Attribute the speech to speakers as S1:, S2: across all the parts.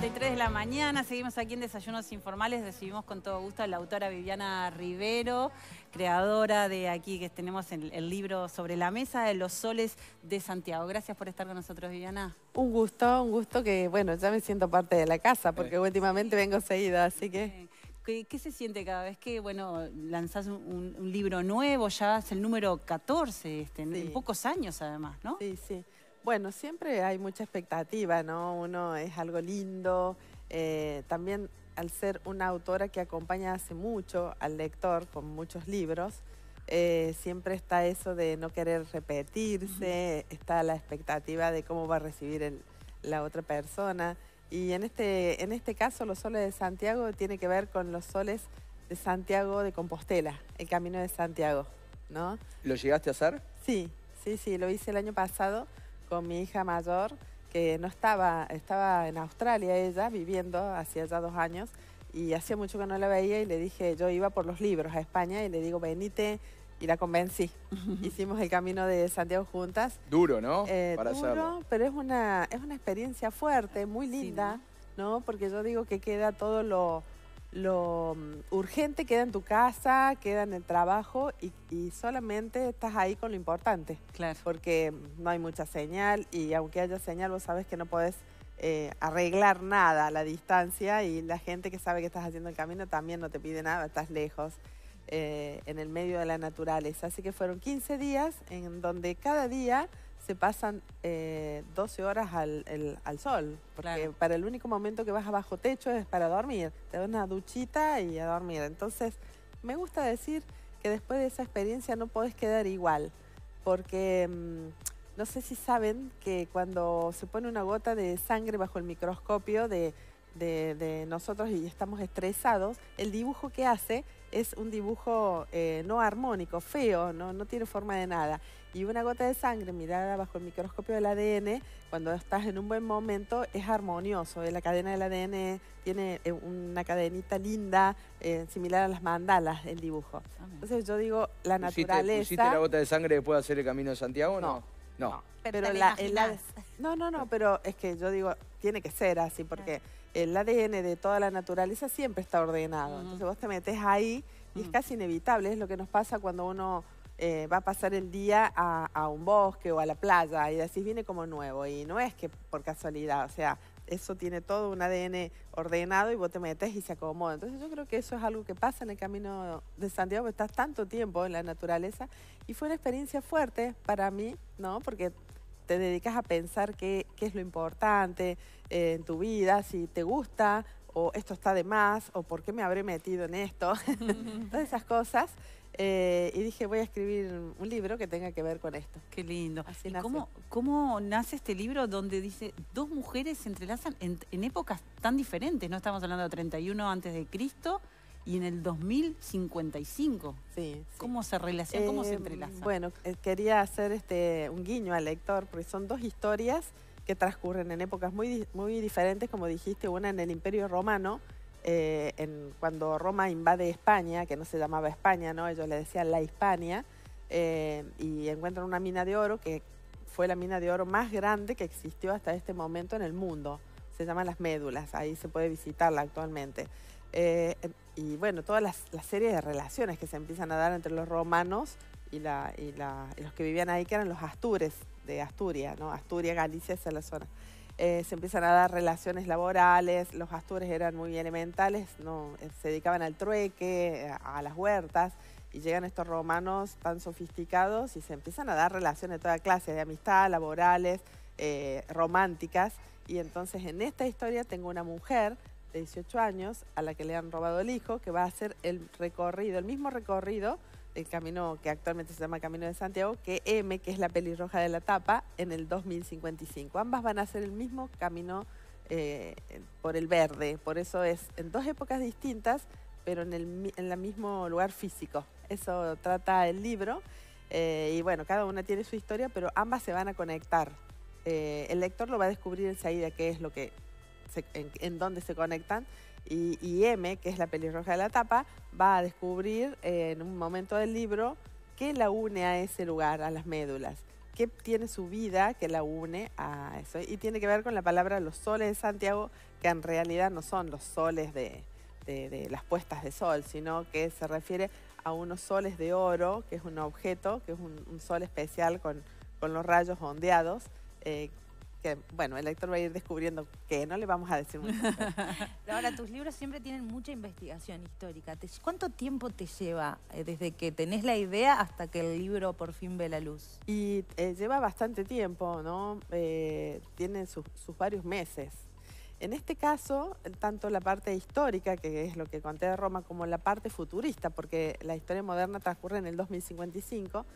S1: 53 de la mañana, seguimos aquí en Desayunos Informales, recibimos con todo gusto a la autora Viviana Rivero, creadora de aquí que tenemos el, el, libro sobre la mesa de los soles de Santiago. Gracias por estar con nosotros, Viviana.
S2: Un gusto, un gusto que, bueno, ya me siento parte de la casa porque últimamente vengo seguida, así que...
S1: ¿Qué, ¿Qué, se siente cada vez que, bueno, lanzás un, un, libro nuevo? Ya es el número 14, este, sí. en pocos años además, ¿no?
S2: Sí, sí. Bueno, siempre hay mucha expectativa, ¿no? Uno es algo lindo. Eh, también al ser una autora que acompaña hace mucho al lector con muchos libros, eh, siempre está eso de no querer repetirse, uh -huh. está la expectativa de cómo va a recibir el, la otra persona. Y en este, en este caso, los soles de Santiago tiene que ver con los soles de Santiago de Compostela, el camino de Santiago, ¿no?
S3: ¿Lo llegaste a hacer?
S2: Sí, sí, sí, lo hice el año pasado con mi hija mayor, que no estaba, estaba en Australia ella, viviendo hacía ya dos años, y hacía mucho que no la veía y le dije, yo iba por los libros a España y le digo, venite, y la convencí. Hicimos el camino de Santiago juntas.
S3: Duro, ¿no?
S2: Eh, Para duro, hacerlo. pero es una, es una experiencia fuerte, muy linda, sí, ¿no? ¿no? Porque yo digo que queda todo lo lo mm, urgente queda en tu casa, queda en el trabajo y, y, solamente estás ahí con lo importante.
S1: Claro.
S2: Porque no hay mucha señal y aunque haya señal, vos sabes que no podés eh, arreglar nada a la distancia y la gente que sabe que estás haciendo el camino también no te pide nada, estás lejos. Eh, en el medio de la naturaleza. Así que fueron 15 días en donde cada día se pasan eh, 12 horas al, el, al sol, porque
S1: claro.
S2: para el único momento que vas a bajo techo es para dormir, te das una duchita y a dormir. Entonces, me gusta decir que después de esa experiencia no podés quedar igual, porque mmm, no sé si saben que cuando se pone una gota de sangre bajo el microscopio de, de, de nosotros y estamos estresados, el dibujo que hace es un dibujo eh, no armónico, feo, no, no tiene forma de nada. Y una gota de sangre mirada bajo el microscopio del ADN, cuando estás en un buen momento, es armonioso. La cadena del ADN tiene eh, una cadenita linda, eh, similar a las mandalas, el dibujo. Entonces yo digo, la naturaleza...
S3: ¿Pusiste la gota de sangre después de hacer el Camino de Santiago
S2: no?
S3: No. no.
S2: Pero, pero la, no, no, no, pero es que yo digo, tiene que ser así, porque el ADN de toda la naturaleza siempre está ordenado. Entonces vos te metes ahí y es casi inevitable, es lo que nos pasa cuando uno eh, va a pasar el día a, un bosque o a la playa y decís viene como nuevo. Y no es que por casualidad, o sea, eso tiene todo un ADN ordenado y vos te metes y se acomoda. Entonces yo creo que eso es algo que pasa en el camino de Santiago, porque estás tanto tiempo en la naturaleza y fue una experiencia fuerte para mí, ¿no? Porque te dedicas a pensar qué, qué es lo importante eh, en tu vida, si te gusta o esto está de más o por qué me habré metido en esto, todas esas cosas. Eh, y dije, voy a escribir un libro que tenga que ver con esto.
S1: Qué lindo. Así ¿Y cómo, cómo, nace este libro donde dice dos mujeres se entrelazan en, en, épocas tan diferentes? No estamos hablando de 31 antes de Cristo y en el 2055.
S2: Sí, sí.
S1: ¿Cómo se relaciona, eh, cómo se entrelazan?
S2: Bueno, eh, quería hacer este, un guiño al lector, porque son dos historias que transcurren en épocas muy, muy diferentes, como dijiste, una en el Imperio Romano, eh, en, cuando Roma invade España, que no se llamaba España, ¿no? ellos le decían la Hispania, eh, y encuentran una mina de oro que fue la mina de oro más grande que existió hasta este momento en el mundo. Se llama Las Médulas, ahí se puede visitarla actualmente. Eh, y bueno, todas las, las, series de relaciones que se empiezan a dar entre los romanos y, la, y, la, y los que vivían ahí, que eran los astures de Asturias, ¿no? Asturias, Galicia, esa es la zona. Eh, se empiezan a dar relaciones laborales, los astures eran muy elementales, ¿no? Eh, se dedicaban al trueque, a, las huertas, y llegan estos romanos tan sofisticados y se empiezan a dar relaciones de toda clase, de amistad, laborales, eh, románticas, y entonces en esta historia tengo una mujer de 18 años a la que le han robado el hijo, que va a hacer el recorrido, el mismo recorrido el camino que actualmente se llama Camino de Santiago, que M, que es la pelirroja de la tapa, en el 2055. Ambas van a hacer el mismo camino eh, por el verde, por eso es en dos épocas distintas, pero en el en el mismo lugar físico. Eso trata el libro. Eh, y bueno, cada una tiene su historia, pero ambas se van a conectar. Eh, el lector lo va a descubrir enseguida qué es lo que, en dónde se conectan y, M, que es la pelirroja de la tapa, va a descubrir eh, en un momento del libro qué la une a ese lugar, a las médulas, qué tiene su vida que la une a eso. Y tiene que ver con la palabra los soles de Santiago, que en realidad no son los soles de, las puestas de sol, sino que se refiere a unos soles de oro, que es un objeto, que es un, sol especial con, con, los rayos ondeados, eh, que bueno, el lector va a ir descubriendo que no le vamos a decir mucho.
S4: ahora, tus libros siempre tienen mucha investigación histórica. ¿Cuánto tiempo te lleva eh, desde que tenés la idea hasta que el libro por fin ve la luz?
S2: Y eh, lleva bastante tiempo, ¿no? tiene sus varios meses. En este caso, tanto la parte histórica, que es lo que conté de Roma, como la parte futurista, porque la historia moderna transcurre en el 2055,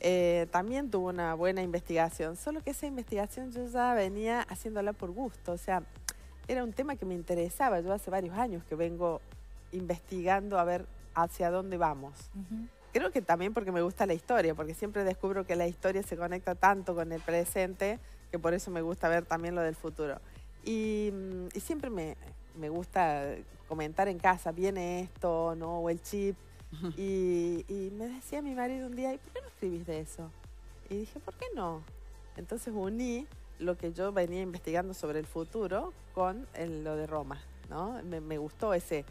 S2: eh, también tuvo una buena investigación, solo que esa investigación yo ya venía haciéndola por gusto, o sea, era un tema que me interesaba, yo hace varios años que vengo investigando a ver hacia dónde vamos. Creo que también porque me gusta la historia, porque siempre descubro que la historia se conecta tanto con el presente, que por eso me gusta ver también lo del futuro. Mm, y, siempre me, me, gusta comentar en casa, viene esto, ¿no? O el chip. Y, me decía mi marido un día, ¿y por qué no escribís de eso? Y dije, ¿por qué no? Entonces uní lo que yo venía investigando sobre el futuro con lo de Roma, ¿no? Me, gustó ese,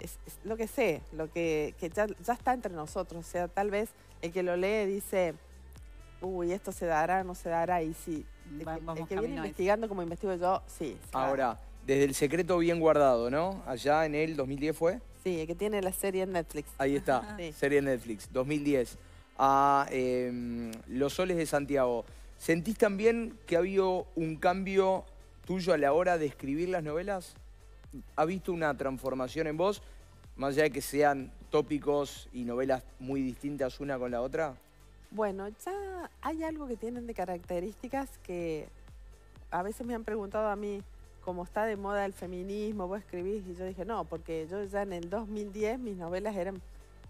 S2: es, lo que sé, lo que, que ya, ya, está entre nosotros. O sea, tal vez el que lo lee dice, uy, esto se dará, no se dará, y sí, el que viene investigando como investigo yo, sí.
S3: Ahora, desde el secreto bien guardado, ¿no? Allá en el 2010 fue.
S2: Sí, el que tiene la serie en Netflix.
S3: Ahí está, serie en Netflix, 2010. A em, Los Soles de Santiago. ¿Sentís también que ha habido un cambio tuyo a la hora de escribir las novelas? ¿Ha visto una transformación en vos? Más allá de que sean tópicos y novelas muy distintas una con la otra.
S2: Bueno, ya hay algo que tienen de características que a veces me han preguntado a mí, cómo está de moda el feminismo, vos escribís, y yo dije, no, porque yo ya en el 2010 mis novelas eran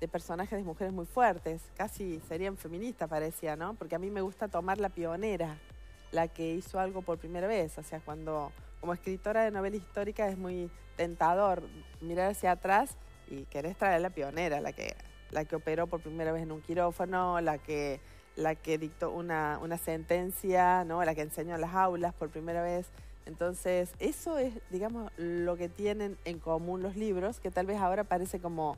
S2: de personajes de mujeres muy fuertes, casi serían feministas parecía, ¿no? Porque a mí me gusta tomar la pionera, la que hizo algo por primera vez, o sea, cuando como escritora de novela histórica es muy tentador mirar hacia atrás y querés traer la pionera, la que la que operó por primera vez en un quirófano, la que, la que dictó una, sentencia, ¿no? la que enseñó en las aulas por primera vez. Entonces, eso es, digamos, lo que tienen en común los libros, que tal vez ahora parece como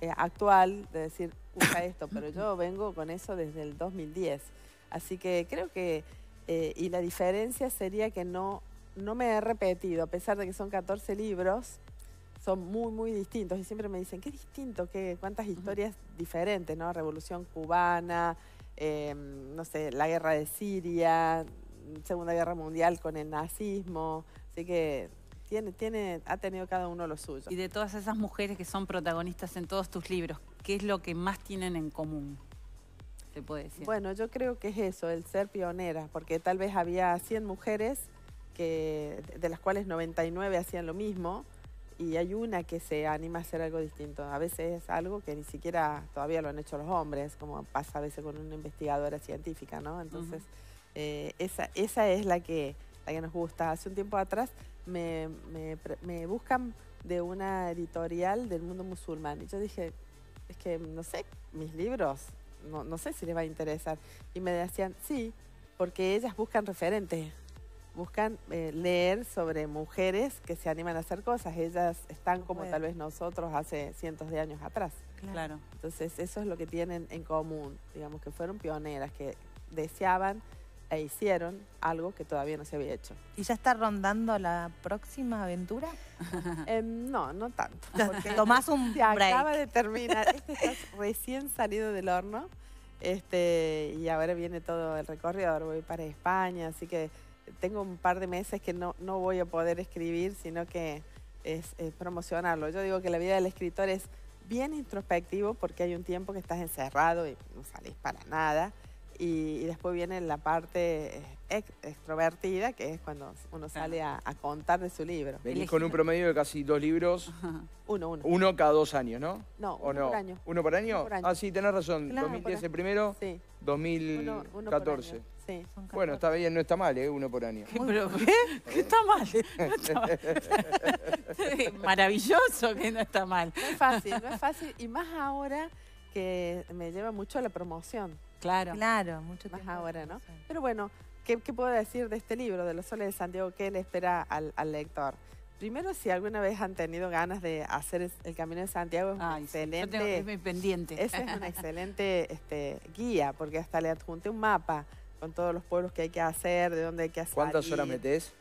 S2: eh, actual, de decir, usa esto, pero yo vengo con eso desde el 2010. Así que creo que, eh, y la diferencia sería que no, no me he repetido, a pesar de que son 14 libros, son muy, muy distintos. Y siempre me dicen, qué distinto, qué, cuántas historias diferentes, ¿no? Revolución cubana, em, no sé, la guerra de Siria, Segunda Guerra Mundial con el nazismo. Así que tiene, tiene, ha tenido cada uno lo suyo.
S1: Y de todas esas mujeres que son protagonistas en todos tus libros, ¿qué es lo que más tienen en común? Se puede decir.
S2: Bueno, yo creo que es eso, el ser pionera, porque tal vez había 100 mujeres que, de las cuales 99 hacían lo mismo y hay una que se anima a hacer algo distinto. A veces es algo que ni siquiera todavía lo han hecho los hombres, como pasa a veces con una investigadora científica, ¿no? Entonces, eh, esa, esa es la que, la que nos gusta. Hace un tiempo atrás me, me, buscan de una editorial del mundo musulmán y yo dije, es que no sé, mis libros, no, no sé si les va a interesar. Y me decían, sí, porque ellas buscan referentes buscan eh, leer sobre mujeres que se animan a hacer cosas. Ellas están como tal vez nosotros hace cientos de años atrás.
S1: Claro.
S2: Entonces eso es lo que tienen en común, digamos que fueron pioneras, que deseaban e hicieron algo que todavía no se había hecho.
S4: ¿Y ya está rondando la próxima aventura?
S2: Em, no, no tanto.
S4: Tomás un
S2: se acaba de terminar. Este está recién salido del horno. Este, y ahora viene todo el recorrido, ahora voy para España, así que tengo un par de meses que no, no voy a poder escribir, sino que es, promocionarlo. Yo digo que la vida del escritor es bien introspectivo porque hay un tiempo que estás encerrado y no salís para nada. Y, después viene la parte eh, extrovertida, que es cuando uno sale a, contar de su libro.
S3: Venís con un promedio de casi dos libros.
S2: Uno, uno.
S3: Uno cada dos años, ¿no?
S2: No, uno por año.
S3: ¿Uno por año? Ah, sí, tenés razón. 2010 el primero, sí. 2014.
S2: Sí.
S3: Bueno, está bien, no está mal, ¿eh? Uno por año.
S1: ¿Qué? ¿Pero qué? ¿Qué está mal? Maravilloso que no está mal.
S2: No es fácil, no es fácil. Y más ahora que me lleva mucho la promoción.
S1: Claro.
S4: Claro, mucho
S2: más
S4: tiempo.
S2: ahora, ¿no? Pero bueno, ¿qué, qué puedo decir de este libro, de los soles de Santiago? ¿Qué le espera al, al lector? Primero, si alguna vez han tenido ganas de hacer el Camino de Santiago, es un
S1: Ay, sí, yo
S2: excelente...
S1: tengo es mi pendiente.
S2: Ese es una excelente este, guía, porque hasta le adjunté un mapa con todos los pueblos que hay que hacer, de dónde hay que hacer.
S3: ¿Cuántas horas metés?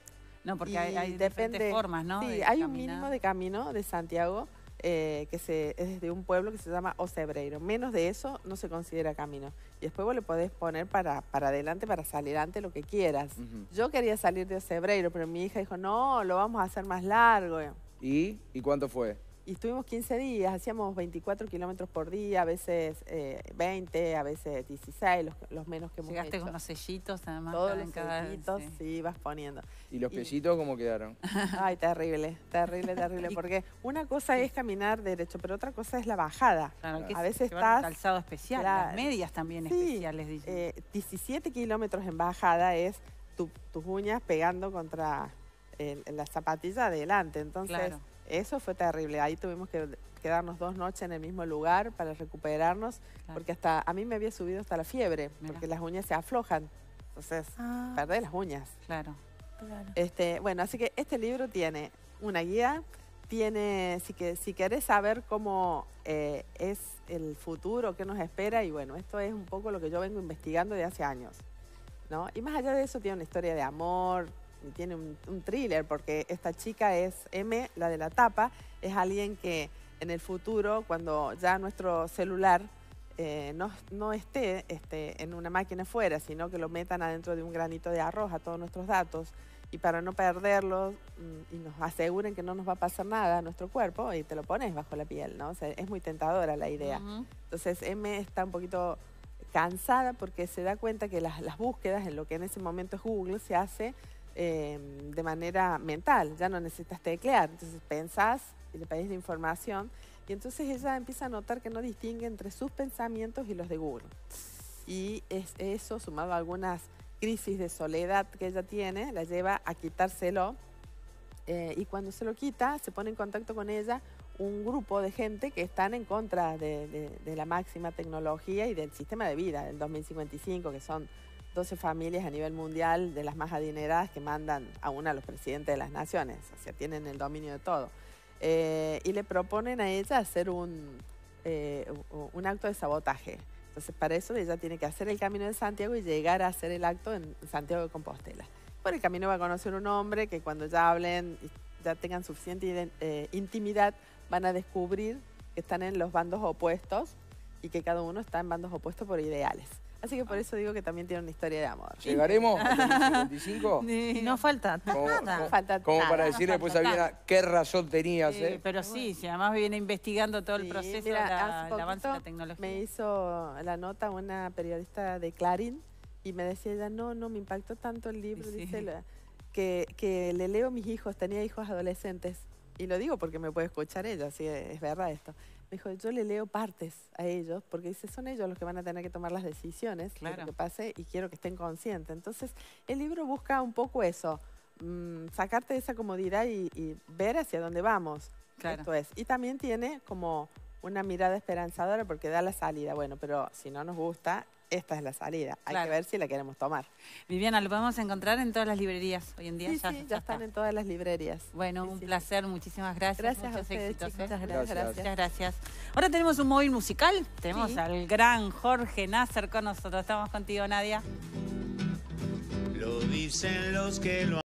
S1: No, porque
S2: Y
S1: hay, hay
S2: depende-
S1: diferentes formas, ¿no?
S2: Sí, hay un mínimo de camino de Santiago eh, que se, es desde un pueblo que se llama Ocebreiro. Menos de eso no se considera camino. Y después vos le podés poner para, para adelante, para salir antes lo que quieras. Yo quería salir de Ocebreiro, pero mi hija dijo, no, lo vamos a hacer más largo.
S3: ¿Y? ¿Y cuánto fue?
S2: Y estuvimos 15 días, hacíamos 24 kilómetros por día, a veces eh, 20, a veces 16, los, los menos que hemos
S1: Llegaste
S2: hecho.
S1: con los sellitos, además.
S2: Todos los sellitos,
S1: sí.
S2: sí, vas poniendo.
S3: ¿Y los
S2: Y-
S3: piecitos cómo quedaron?
S2: Ay, terrible, terrible, terrible. Porque una cosa es caminar derecho, pero otra cosa es la bajada.
S1: Claro, que
S2: A
S1: es-
S2: veces estás-
S1: calzado especial,
S2: Claro.
S1: las medias también
S2: Sí,
S1: especiales, dicen.
S2: Eh, 17 kilómetros en bajada es tu- tus uñas pegando contra el- la zapatilla adelante. Entonces,
S1: Claro.
S2: Eso fue terrible. Ahí tuvimos que quedarnos dos noches en el mismo lugar para recuperarnos,
S1: Claro.
S2: porque hasta a mí me había subido hasta la fiebre,
S1: Mira.
S2: porque las uñas se aflojan. Entonces,
S4: Ah,
S2: perdés las uñas.
S1: Claro.
S4: claro.
S2: Este, bueno, así que este libro tiene una guía, tiene, si, que, si querés saber cómo eh, es el futuro, qué nos espera, y bueno, esto es un poco lo que yo vengo investigando de hace años. ¿no? Y más allá de eso, tiene una historia de amor, tiene un, un thriller, porque esta chica es M, la de la tapa, es alguien que en el futuro, cuando ya nuestro celular eh, no, no esté este, en una máquina fuera, sino que lo metan adentro de un granito de arroz a todos nuestros datos, y para no perderlos mm, y nos aseguren que no nos va a pasar nada a nuestro cuerpo, y te lo pones bajo la piel, ¿no? O sea, es muy tentadora la idea.
S1: Ujú.
S2: Entonces M está un poquito cansada porque se da cuenta que las, las búsquedas en lo que en ese momento es Google se hace eh, de manera mental, ya no necesitas teclear, entonces pensás y le pedís la información y entonces ella empieza a notar que no distingue entre sus pensamientos y los de Google. Y es eso, sumado a algunas crisis de soledad que ella tiene, la lleva a quitárselo eh, y cuando se lo quita se pone en contacto con ella un grupo de gente que están en contra de- de la máxima tecnología y del sistema de vida del 2055, que son 12 familias a nivel mundial de las más adineradas que mandan aún a los presidentes de las naciones, o sea, tienen el dominio de todo. Eh, y le proponen a ella hacer un, eh, un acto de sabotaje. Entonces, para eso ella tiene que hacer el camino de Santiago y llegar a hacer el acto en Santiago de Compostela. Por el camino va a conocer un hombre que cuando ya hablen ya tengan suficiente eh, intimidad, van a descubrir que están en los bandos opuestos y que cada uno está en bandos opuestos por ideales. Así que por eso digo que también tiene una historia de amor.
S3: ¿Llegaremos al 2055?
S4: Y no falta
S3: Como-
S4: nada.
S2: No falta
S3: Como
S2: nada.
S3: para decirle después a Viena, qué razón tenías,
S1: Sí,
S3: ¿eh?
S1: pero sí, si además viene investigando todo el
S2: Sí,
S1: proceso,
S2: mira,
S1: la- el avance de la tecnología.
S2: Me hizo la nota una periodista de Clarín y me decía ella, no, no, me impactó tanto el libro,
S1: Sí.
S2: dice, la- que, que le leo a mis hijos, tenía hijos adolescentes, y lo digo porque me puede escuchar ella, así es verdad esto. Dijo, yo le leo partes a ellos, porque dice, son ellos los que van a tener que tomar las decisiones de
S1: Claro.
S2: lo que pase y quiero que estén conscientes. Entonces, el libro busca un poco eso, mm, sacarte de esa comodidad y, y ver hacia dónde vamos.
S1: Claro.
S2: Esto es. Y también tiene como una mirada esperanzadora porque da la salida. Bueno, pero si no nos gusta, esta es la salida. Hay
S1: Claro.
S2: que ver si la queremos tomar.
S1: Viviana, lo podemos encontrar en todas las librerías hoy en día.
S2: Sí,
S1: ya,
S2: sí,
S1: ya
S2: ya están
S1: está.
S2: en todas las librerías.
S1: Bueno,
S2: Sí,
S1: un
S2: sí.
S1: placer, muchísimas gracias.
S2: Gracias a
S1: muchos
S2: ustedes,
S1: éxitos.
S2: chicos.
S1: ¿eh?
S2: Muchas
S3: Gracias.
S1: Muchas gracias. Ahora tenemos un móvil musical. Tenemos
S2: Sí.
S1: al gran Jorge Nasser con nosotros. Estamos contigo, Nadia.
S5: Lo dicen los que lo